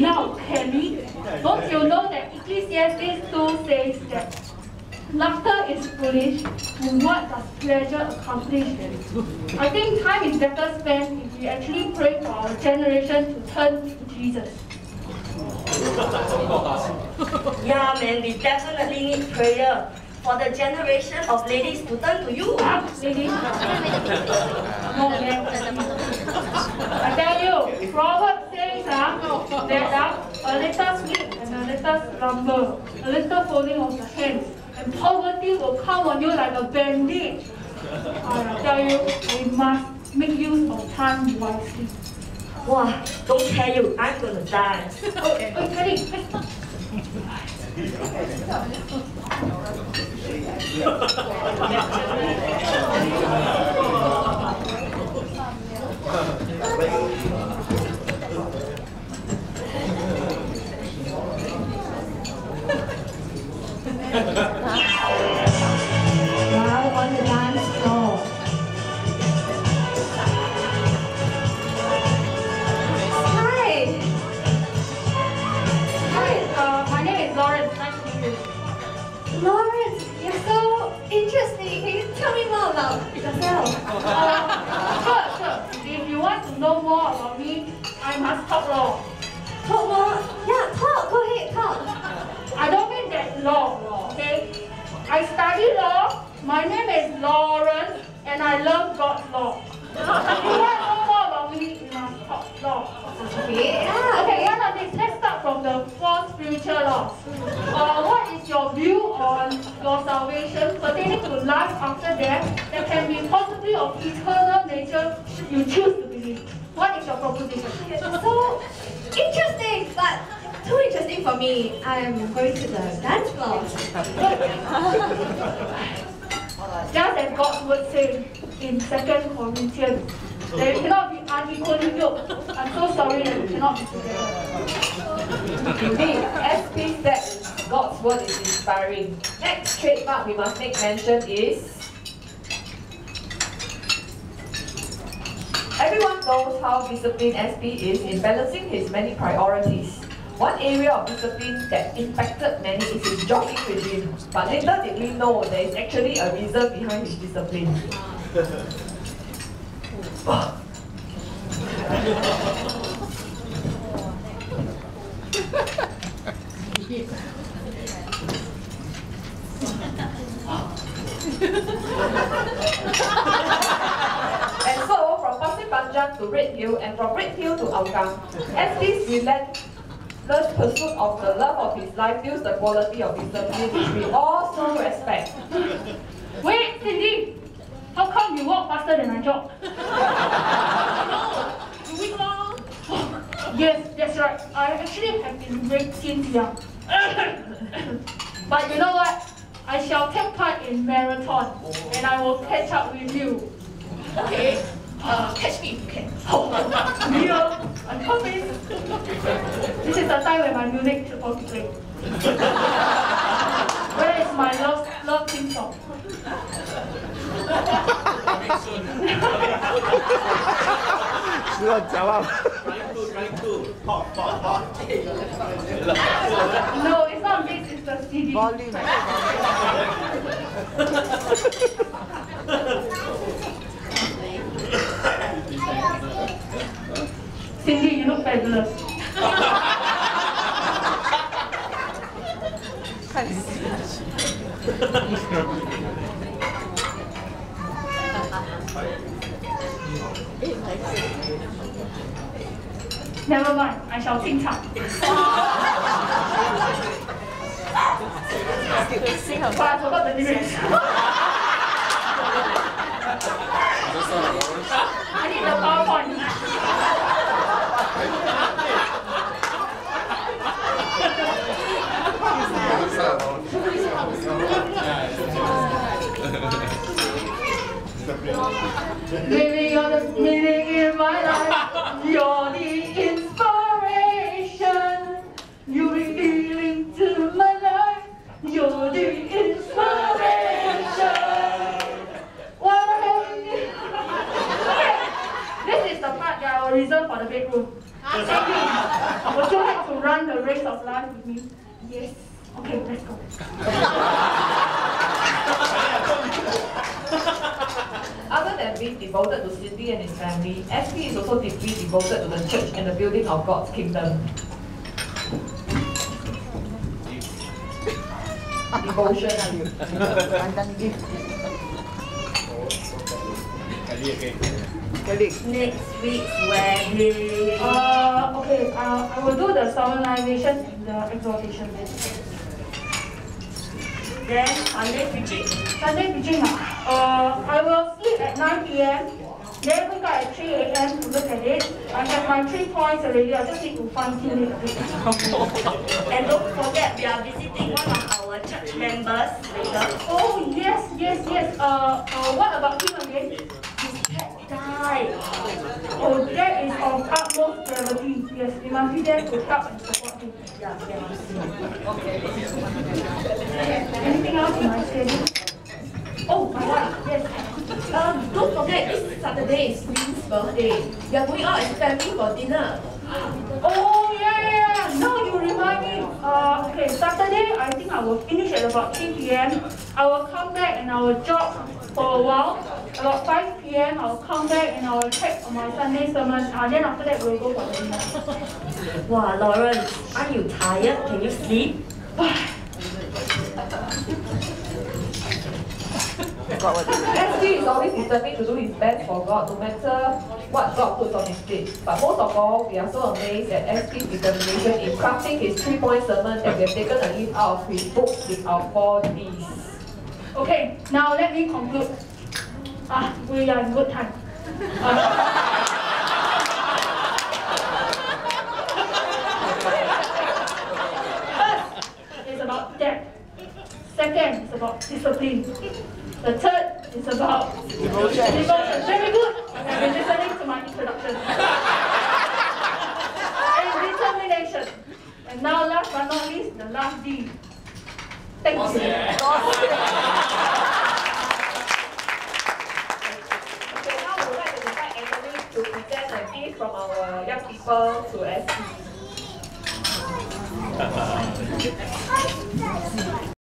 Now, Kelly, don't you know that Ecclesiastes 2 says that laughter is foolish, and what does pleasure accomplish? I think time is better spent if we actually pray for our generation to turn to Jesus. Yeah, man, we definitely need prayer for the generation of ladies to turn to you. Ah, ladies. no, man. I tell you, Proverbs says ah, that ah, a little sleep and a little slumber, a little folding of the hands, and poverty will come on you like a bandit. I tell you, we must make use of time wisely. Wow, don't tell you, I'm gonna die. Oh, hey, Kelly, hey. I must talk law. More. Yeah, talk. Go ahead, talk. I don't mean that law, law, okay? I study law. My name is Lauren, and I love God's law. If you want to know more about me, you must talk law. Okay, yeah. Okay, yeah, now this, let's start from the four spiritual laws. Uh, what is your view on your salvation pertaining to life after death that can be possibly of eternal nature should you choose? What is your proposition? So interesting, but too interesting for me. I'm going to the dance floor. Just as God's word says in 2 Corinthians, they cannot be unequally yoked. I'm so sorry that we cannot be together. Indeed, SP said God's word is inspiring. Next trademark we must make mention is Everyone knows how disciplined SP is in balancing his many priorities. One area of discipline that impacted many is his jogging regime. But little did we know there is actually a reason behind his discipline. And so, from Pasir Panjang to Red Hill and from Red Hill to Hougang, SP's relentless pursuit of the love of his life builds the quality of discipline which we all so respect. Wait, Cindy! How come you walk faster than I jog? Doing law. Yes, that's right. I actually have been raped since young. but you know what? I shall take part in marathon and I will catch up with you. Okay. Uh, catch me if you can. Leo, I'm coming. This is the time when my music is supposed to play. Where is my love love theme song? No, it's not this, it's the CD. Cindy, you look fabulous. Never mind, I shall sing 唱. But I forgot the lyrics. bedroom. Thank you. like to run the race of life with me? Yes. Okay, let's go. Other than being devoted to Cindy and his family, SP is also deeply devoted to the church and the building of God's kingdom. Devotion. Next week's wedding. Uh, okay, uh, I will do the solemnization and the exhortation. Then Sunday preaching. Sunday preaching, ah, uh, I will sleep at 9 p.m. Then wake up at 3 a.m. to look at it. I have my three points already. I just need to fine tune it a bit. And don't forget, we are visiting one of our church members later. Oh yes, yes, yes. Uh, uh, what about him again? Cat. Oh, that is of utmost gravity. Yes, we must be there to help and support him. Yeah, Anything else in my schedule? Oh my god, yes. Um, don't forget this Saturday is Lynn's birthday. We are going out as family for dinner. Oh yeah, yeah, yeah. Now you remind me. Uh, okay, Saturday I think I will finish at about 3 p.m. I will come back and I will jog for a while. About 5 p.m. I will come back and I will check on my Sunday sermon. Uh, then after that we'll go for dinner. Wow, Lawrence, are you tired? Can you sleep? SP is always determined to do his best for God, no matter what God puts on his plate. But most of all, we are so amazed at SP's determination in crafting his three-point sermon that we have taken a leaf out of his book with our four Ds. Okay, now let me conclude. Ah, we are in good time. First is about depth. Second is about discipline. The third is about devotion. Devotion. Very good. You have been listening to my introduction. and determination. And now last but not least, the last D. Thank you.